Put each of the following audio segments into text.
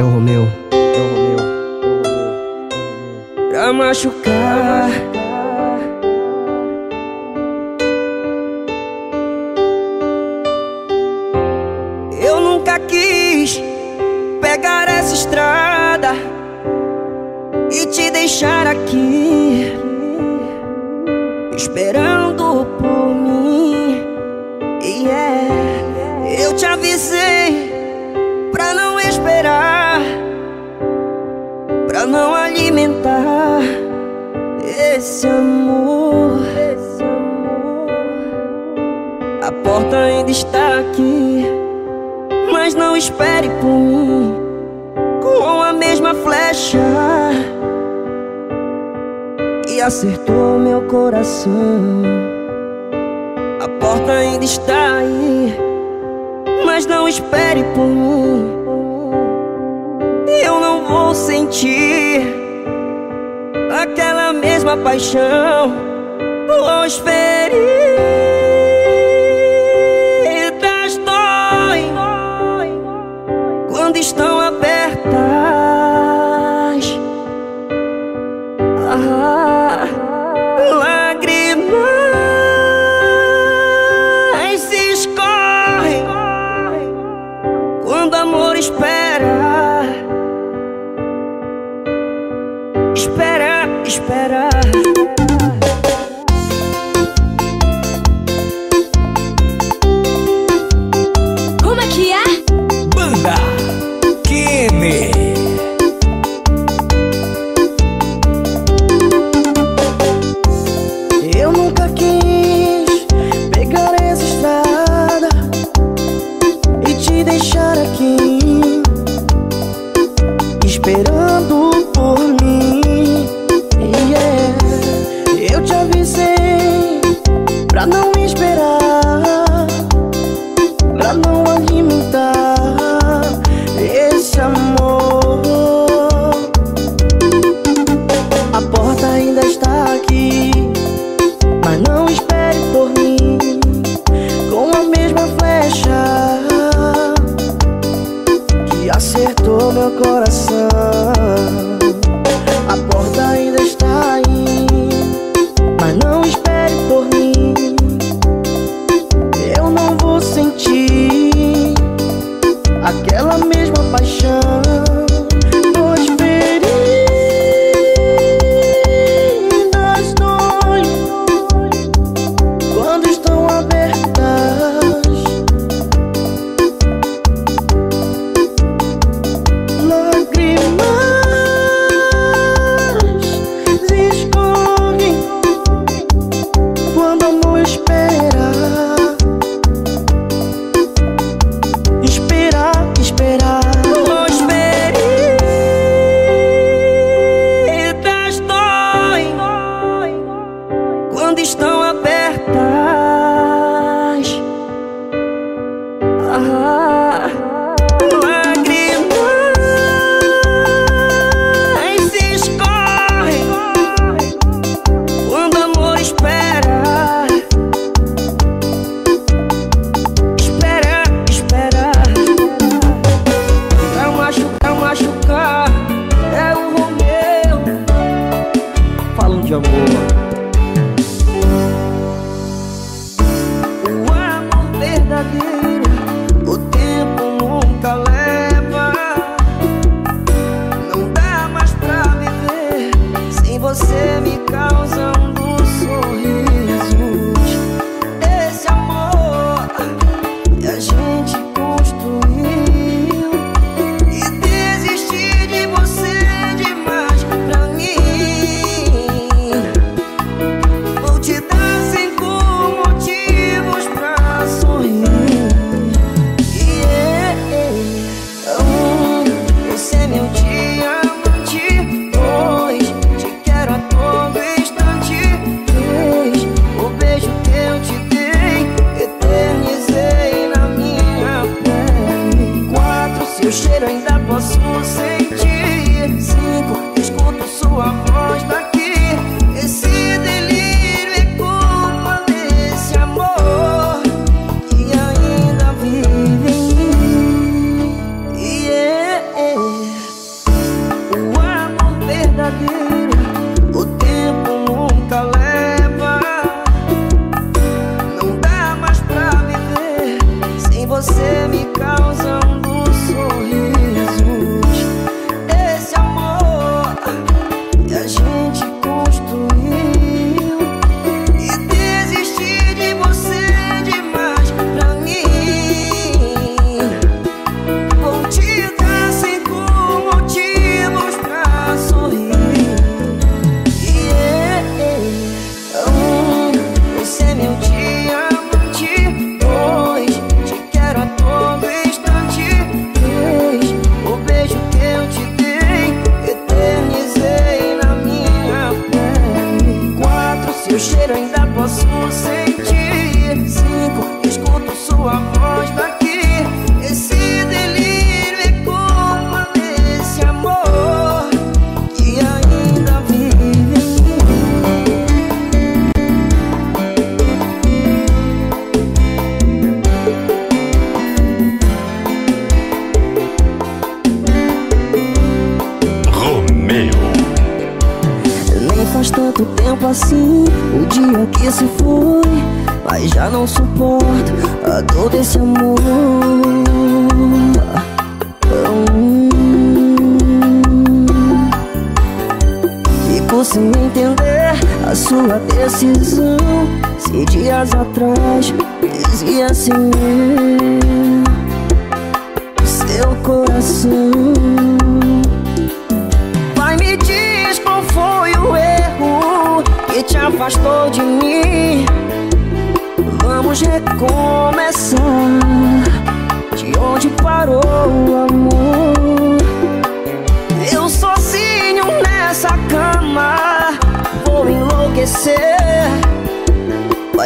É, é o Romeu. Pra machucar. Eu nunca quis pegar essa estrada e te deixar aqui esperando volta ainda está aqui Mas não espere por mim Com a mesma flecha. E acertou meu coração. A porta ainda está aí Mas não espere por mim Eu não vou sentir Aquela mesma paixão. Vou esperar. estão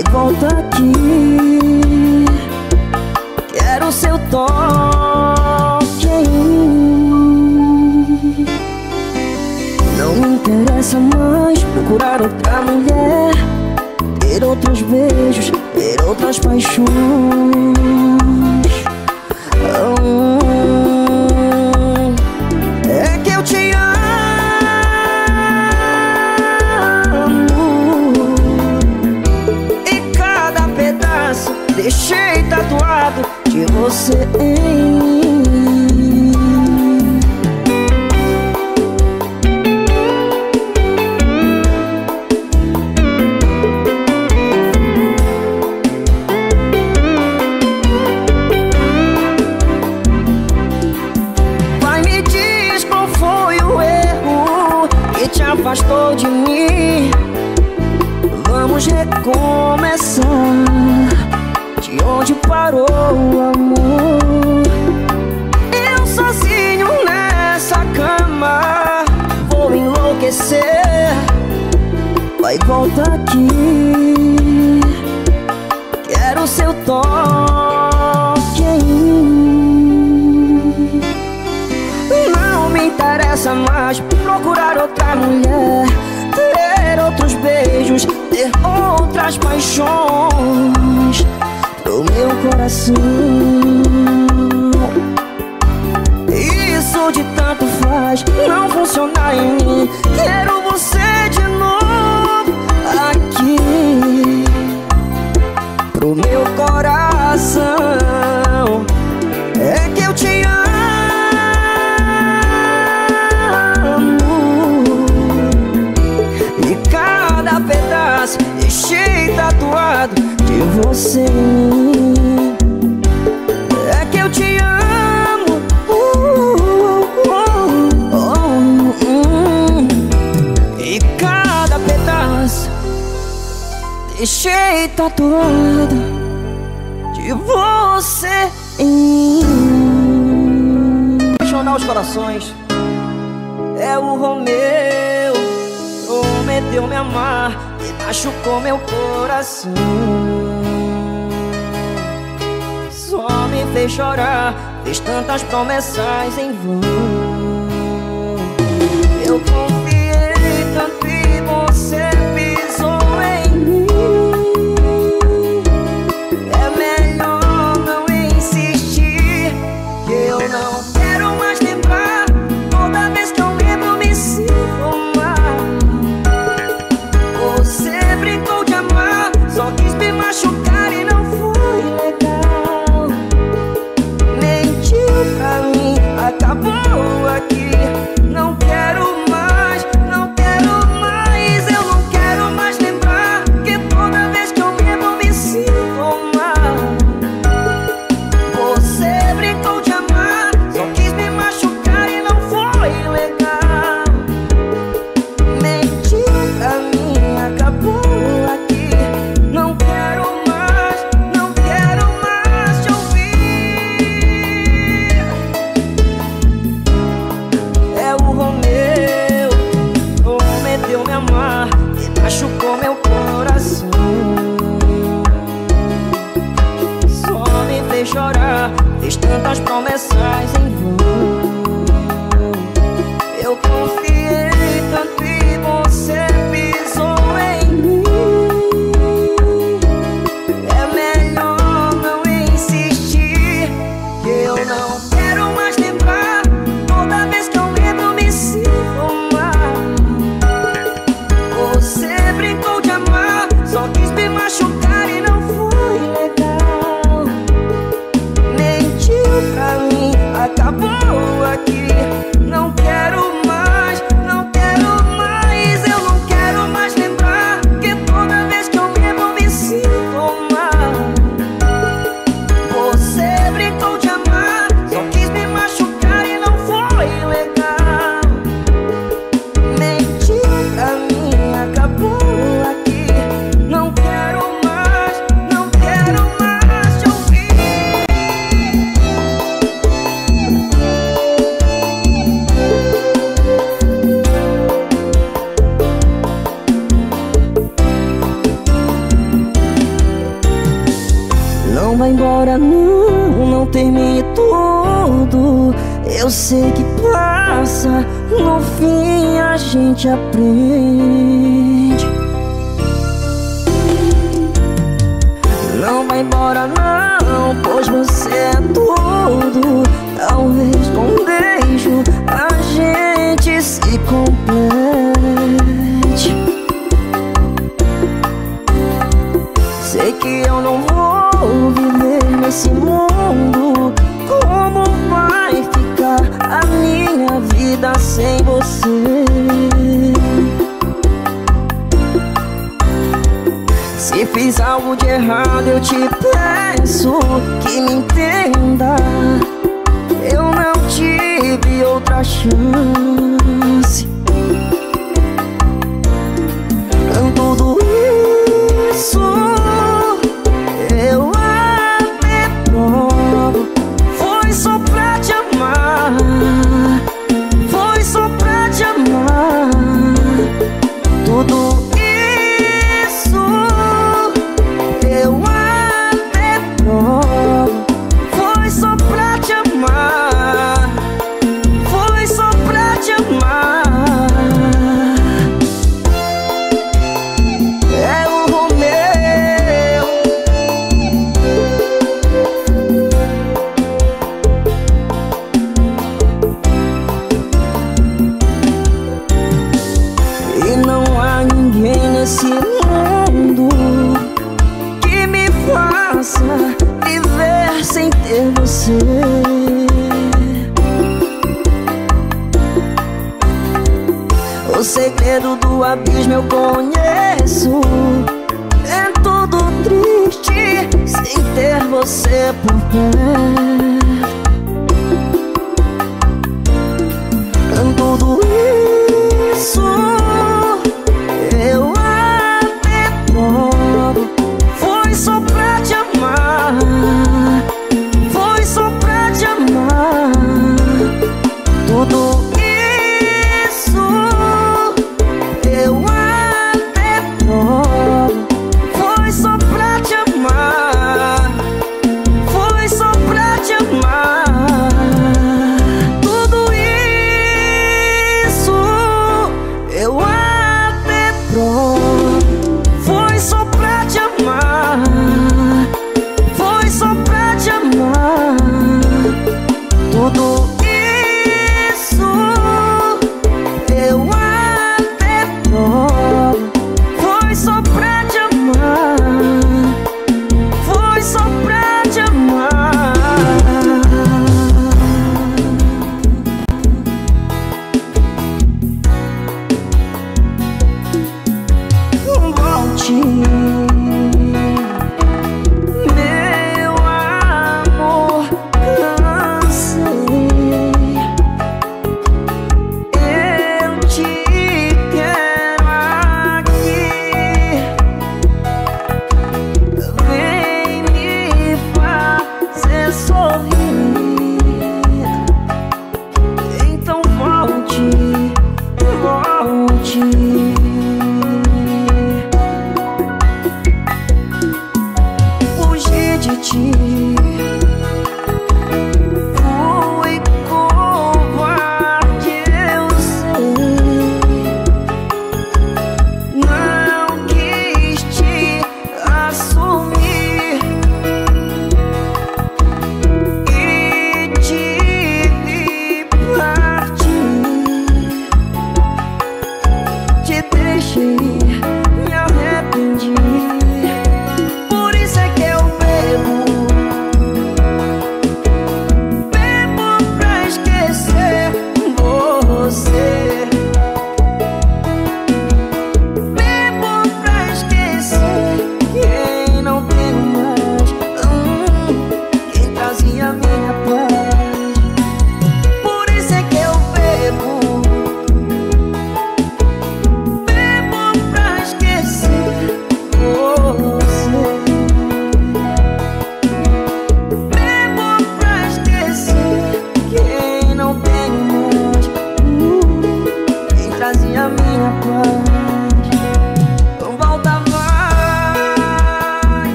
Vai, volta aqui. Quero seu toque Não me interessa mais procurar outra mulher Ter outros beijos, ter outras paixões. você em pro meu coração é que eu te amo e cada pedaço deixei tatuado de você. deixei tatuado de você. Apaixonar os corações é o Romeu. Prometeu me amar e machucou meu coração. Só me fez chorar, fez tantas promessas em vão. Eu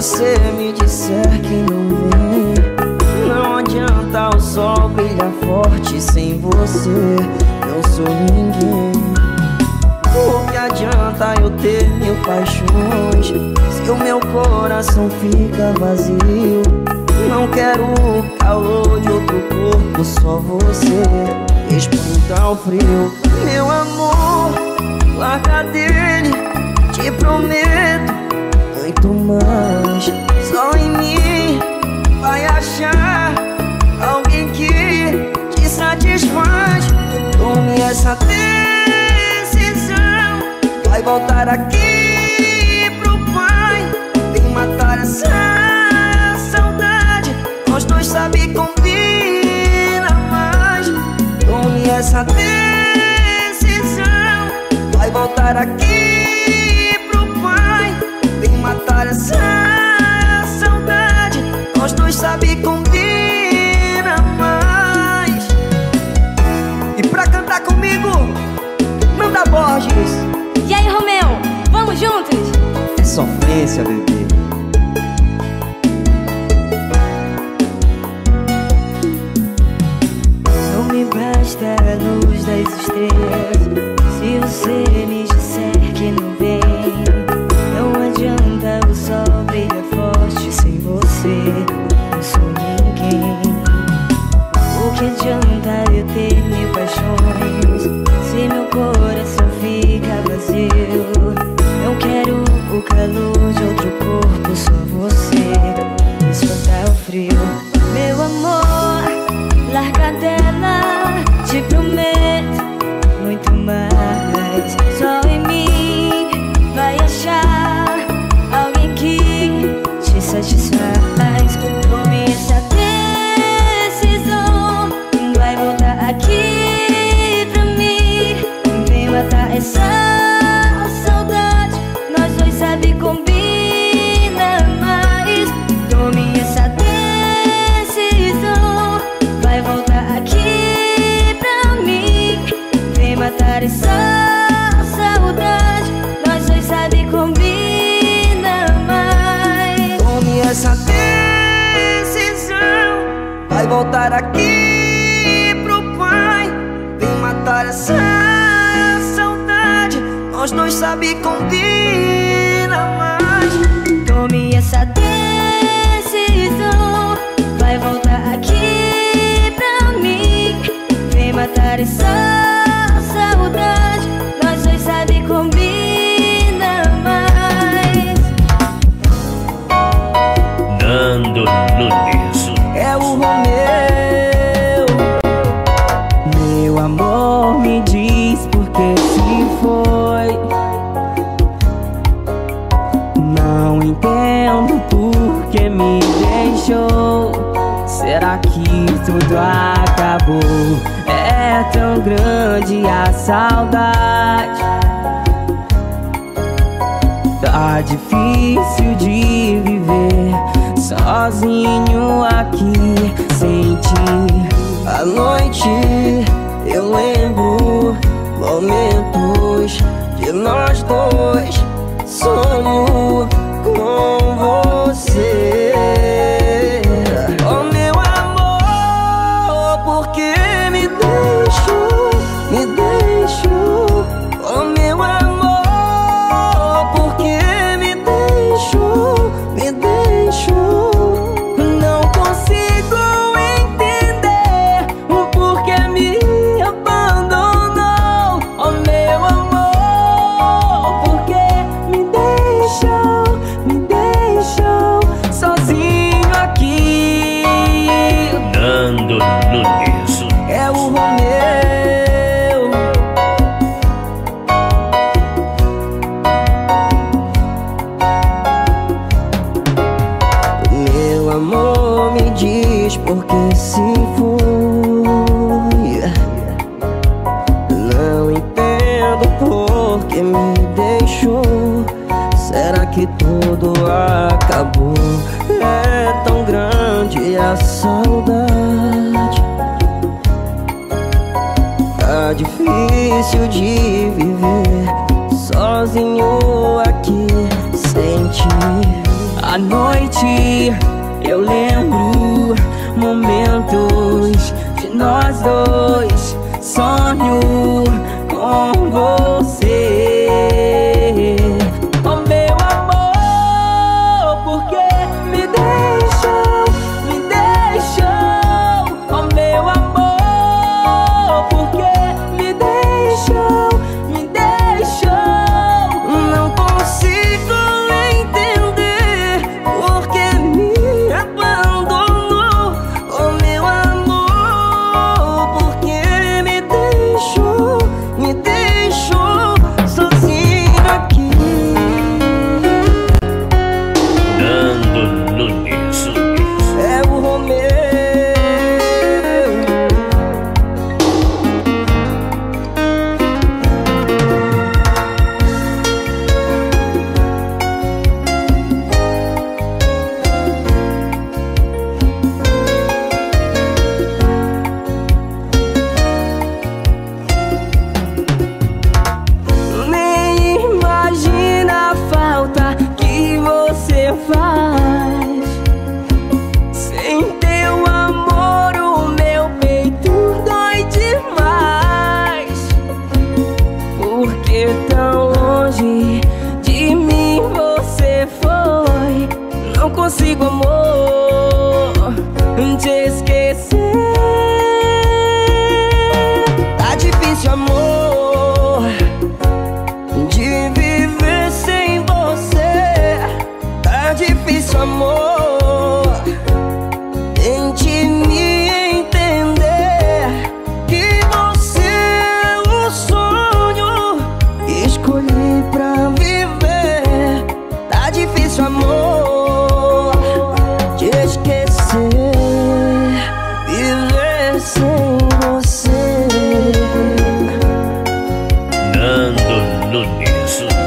você me disser que não vem. Não adianta o sol brilhar forte sem você. Não sou ninguém. O que adianta eu ter mil paixões Se o meu coração fica vazio? Não quero o calor de outro corpo, só você. Responda o frio. Meu amor, larga dele, te prometo tu Só em mim vai achar Alguém que te satisfaz. Tome essa decisão. Vai voltar aqui pro pai. Vem matar essa saudade. Nós dois sabe combina mais. Tome essa decisão. Vai voltar aqui para a saudade. Nós dois sabe combina mais. E pra cantar comigo, Nanda Borges. E aí, Romeu, vamos juntos? É sofrência, bebê. Não me basta a luz das estrelas se você me disser. frío. À noite eu lembro momentos de nós dois. 论论点数